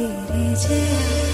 你的家